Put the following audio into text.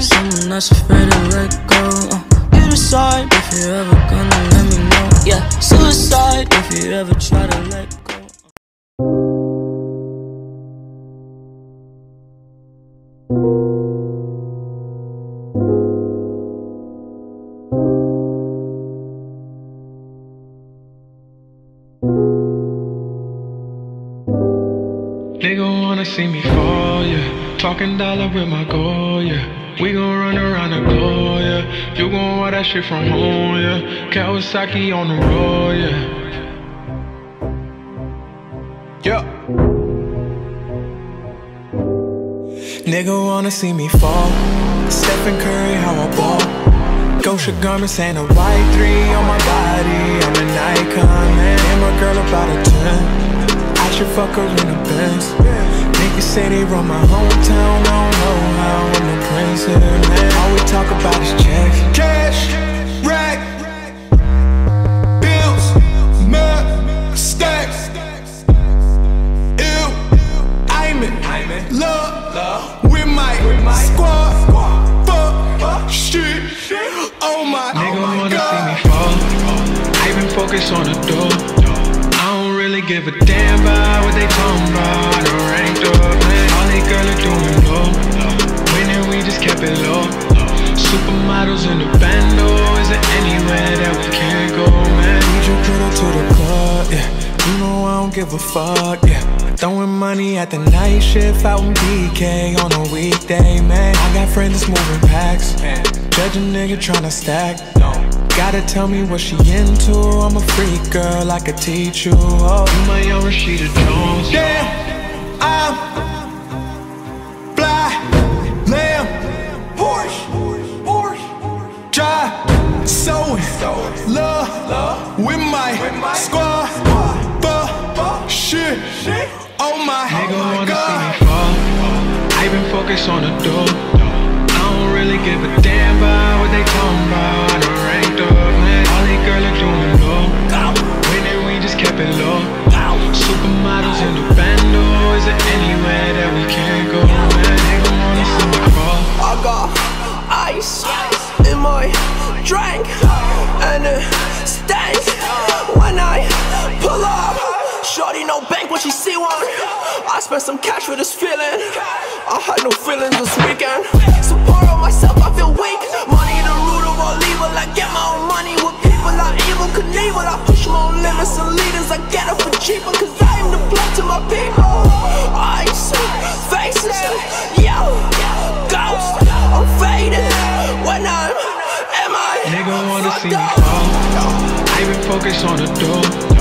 Someone that's afraid to let go. Uh, you decide if you're ever gonna let me know. Yeah, suicide if you ever try to let go. Nigga wanna see me fall, yeah. Talking dollar with my goal, yeah. We gon' run around the globe, yeah. You gon' wear that shit from home, yeah. Kawasaki on the road, yeah. Yeah. Nigga wanna see me fall. Stephen Curry, how I ball. Gosha garments and a white three on my body. I'm an icon, man. And my girl about a 10. I should fuck her in a Benz. Niggas say they run my hometown. I don't know how I'm a prince here, man. All we talk about is checks. Cash, rack, bills, mud, stacks. Ew, I'm in love with my squad. Fuck shit. Oh my, Nigga oh wanna see me fall. I been focused on the door. Give a damn about what they talking about. The ranked up, man. All they girls are doing low. Winning, we just kept it low. Supermodels in the bando. Is there anywhere that we can't go, man? Need your girl to the club, yeah. You know I don't give a fuck, yeah. Throwing money at the night shift out in BK on a weekday, man. I got friends that's moving packs. Judge a nigga tryna stack. Gotta tell me what she into. I'm a freak girl, oh, I could teach you. Oh, you my young Rashida Jones. Damn, I'm fly, lamb, Porsche, Porsche, drive, sewing, love, with my squad, fuck, shit. Oh my, Nigga wanna see me fall. I been focused on the door. I don't really give a she see one. I spent some cash for this feeling. I had no feelings this weekend. Support on myself, I feel weak. Money the root of all evil. I get my own money with people I Evel Knievel. I push my own limits and leaders. I get it for cheaper cause I am the blood to my people. Ice, faces, yo, ghost. I'm faded when I'm. Am I? Nigga wanna see me fall. I been focused on the door.